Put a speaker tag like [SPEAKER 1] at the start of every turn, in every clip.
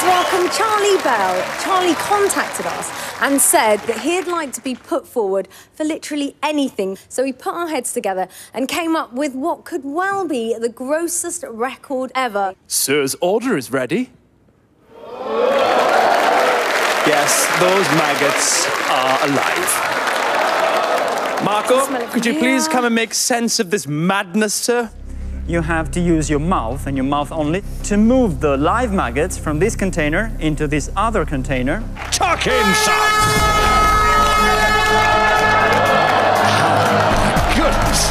[SPEAKER 1] Please welcome Charlie Bell. Charlie contacted us and said that he'd like to be put forward for literally anything. So we put our heads together and came up with what could well be the grossest record ever.
[SPEAKER 2] Sir's order is ready. Yes, those maggots are alive. Marco, could you please come and make sense of this madness, sir?
[SPEAKER 3] You have to use your mouth and your mouth only to move the live maggots from this container into this other container.
[SPEAKER 2] Chuck in, son! Ah, goodness!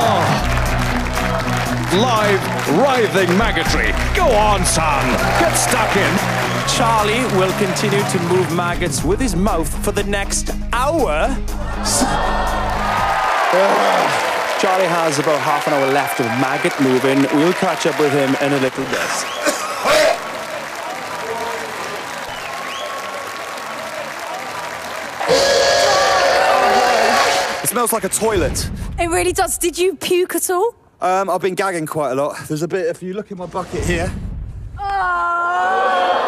[SPEAKER 2] Oh. Live, writhing maggotry. Go on, son. Get stuck in. Charlie will continue to move maggots with his mouth for the next hour. Ah. Charlie has about half an hour left of maggot moving. We'll catch up with him in a little bit.
[SPEAKER 4] It smells like a toilet.
[SPEAKER 1] It really does. Did you puke at all?
[SPEAKER 4] Um, I've been gagging quite a lot. There's a bit, if you look in my bucket here,
[SPEAKER 1] Oh.